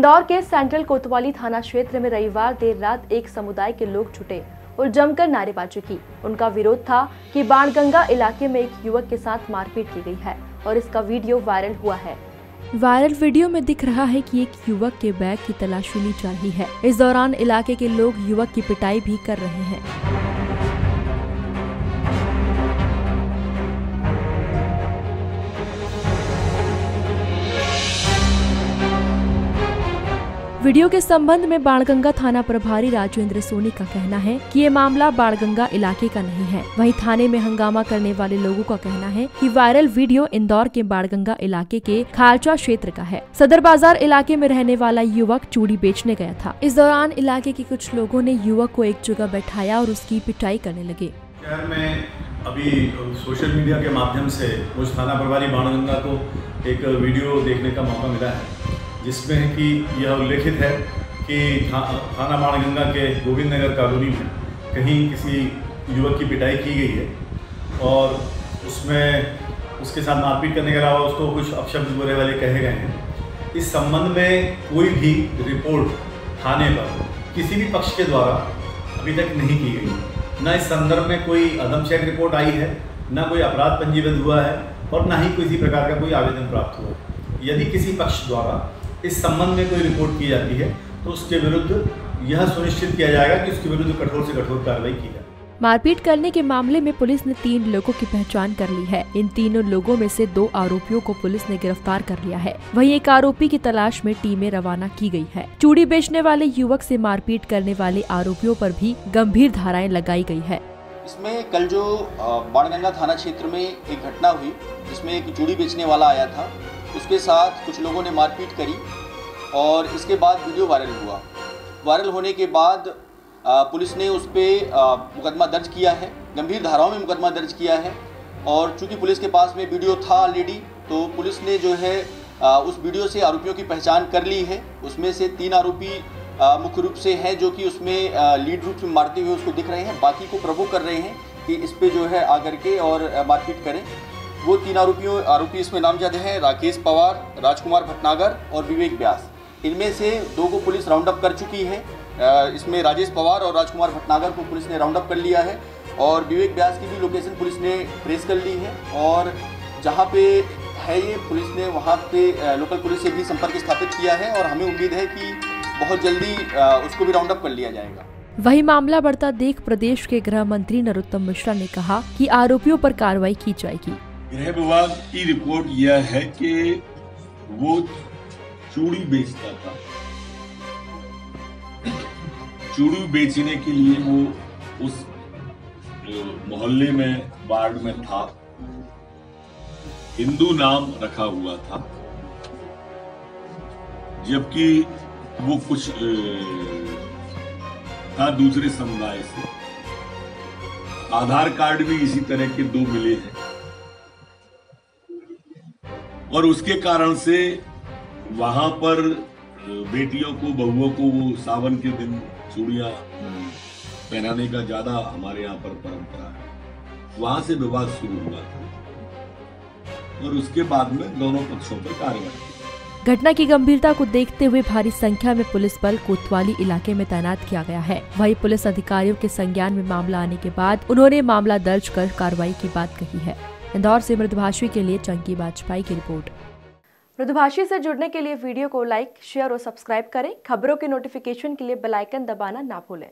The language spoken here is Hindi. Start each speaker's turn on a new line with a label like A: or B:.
A: इंदौर के सेंट्रल कोतवाली थाना क्षेत्र में रविवार देर रात एक समुदाय के लोग छुटे और जमकर नारेबाजी की। उनका विरोध था कि बाणगंगा इलाके में एक युवक के साथ मारपीट की गई है और इसका वीडियो वायरल हुआ है। वायरल वीडियो में दिख रहा है कि एक युवक के बैग की तलाशी ली जा रही है। इस दौरान इलाके के लोग युवक की पिटाई भी कर रहे हैं। वीडियो के संबंध में बाणगंगा थाना प्रभारी राजेंद्र सोनी का कहना है कि ये मामला बाणगंगा इलाके का नहीं है। वहीं थाने में हंगामा करने वाले लोगों का कहना है कि वायरल वीडियो इंदौर के बाणगंगा इलाके के खालचा क्षेत्र का है। सदर बाज़ार इलाके में रहने वाला युवक चूड़ी बेचने गया था। इस दौरान इलाके के कुछ लोगों ने युवक को एक जगह बैठाया और उसकी पिटाई करने लगे।
B: शहर में अभी सोशल मीडिया के माध्यम से मुझ थाना प्रभारी बाणगंगा को एक वीडियो देखने का मौका मिला है। जिसमें कि यह उल्लेखित है कि थाना बाणगंगा के गोविंद नगर कॉलोनी में कहीं किसी युवक की पिटाई की गई है और उसमें उसके साथ मारपीट करने के अलावा उसको कुछ अपशब्द बुरे वाले कहे गए हैं। इस संबंध में कोई भी रिपोर्ट थाने पर किसी भी पक्ष के द्वारा अभी तक नहीं की गई। न इस संदर्भ में कोई अदमशेक रिपोर्ट आई है, न कोई अपराध पंजीबद्ध हुआ है और ना ही किसी प्रकार का कोई आवेदन प्राप्त हुआ। यदि किसी पक्ष द्वारा इस संबंध में कोई रिपोर्ट की जाती है तो उसके विरुद्ध यह सुनिश्चित किया जाएगा कि उसके विरुद्ध कठोर से कठोर कार्रवाई की जाए।
A: मारपीट करने के मामले में पुलिस ने तीन लोगों की पहचान कर ली है। इन तीनों लोगों में से दो आरोपियों को पुलिस ने गिरफ़्तार कर लिया है। वहीं एक आरोपी की तलाश में टीमें रवाना की गई है। चूड़ी बेचने वाले युवक से मारपीट करने वाले आरोपियों पर भी गंभीर धाराएँ लगाई गई है।
C: इसमें कल जो बाणगंगा थाना क्षेत्र में एक घटना हुई जिसमें एक चूड़ी बेचने वाला आया था। उसके साथ कुछ लोगों ने मारपीट करी और इसके बाद वीडियो वायरल हुआ। वायरल होने के बाद पुलिस ने उस पर मुकदमा दर्ज किया है। गंभीर धाराओं में मुकदमा दर्ज किया है और चूँकि पुलिस के पास में वीडियो था ऑलरेडी तो पुलिस ने जो है उस वीडियो से आरोपियों की पहचान कर ली है। उसमें से तीन आरोपी मुख्य रूप से हैं जो कि उसमें लीड रूप में मारते हुए उसको दिख रहे हैं। बाकी को प्रभु कर रहे हैं कि इस पर जो है आकर के और मारपीट करें। वो तीन आरोपियों, आरोपी इसमें नामजद हैं, राकेश पवार, राजकुमार भटनागर और विवेक व्यास इनमें से दो को पुलिस राउंड अप कर चुकी है। इसमें राजेश पवार और राजकुमार भटनागर को पुलिस ने राउंड अप कर लिया है और विवेक व्यास की भी लोकेशन पुलिस ने ट्रेस कर ली है और जहाँ पे है ये, पुलिस ने वहाँ पे लोकल पुलिस से भी संपर्क स्थापित किया है और हमें उम्मीद है कि बहुत जल्दी उसको भी राउंड अप कर लिया जाएगा।
A: वही मामला बढ़ता देख प्रदेश के गृह मंत्री नरोत्तम मिश्रा ने कहा कि आरोपियों पर कार्रवाई की जाएगी।
D: गृह विभाग की रिपोर्ट यह है कि वो चूड़ी बेचता था। चूड़ी बेचने के लिए वो उस मोहल्ले में, वार्ड में था। हिंदू नाम रखा हुआ था। जबकि वो कुछ था दूसरे समुदाय से। आधार कार्ड भी इसी तरह के दो मिले हैं। और उसके कारण से वहाँ पर बेटियों को बहुओं को वो सावन के दिन चूड़िया पहनाने का ज़्यादा हमारे यहाँ पर परंपरा है। वहाँ से विवाद शुरू हुआ था। और उसके बाद में दोनों पक्षों पर कार्रवाई
A: घटना की गंभीरता को देखते हुए भारी संख्या में पुलिस बल कोतवाली इलाके में तैनात किया गया है। वही पुलिस अधिकारियों के संज्ञान में मामला आने के बाद उन्होंने मामला दर्ज कर कार्रवाई की बात कही है। इंदौर से मृदभाषी के लिए चंकी वाजपेयी की रिपोर्ट। मृदभाषी से जुड़ने के लिए वीडियो को लाइक, शेयर और सब्सक्राइब करें। खबरों के नोटिफिकेशन के लिए बेलाइकन दबाना ना भूलें।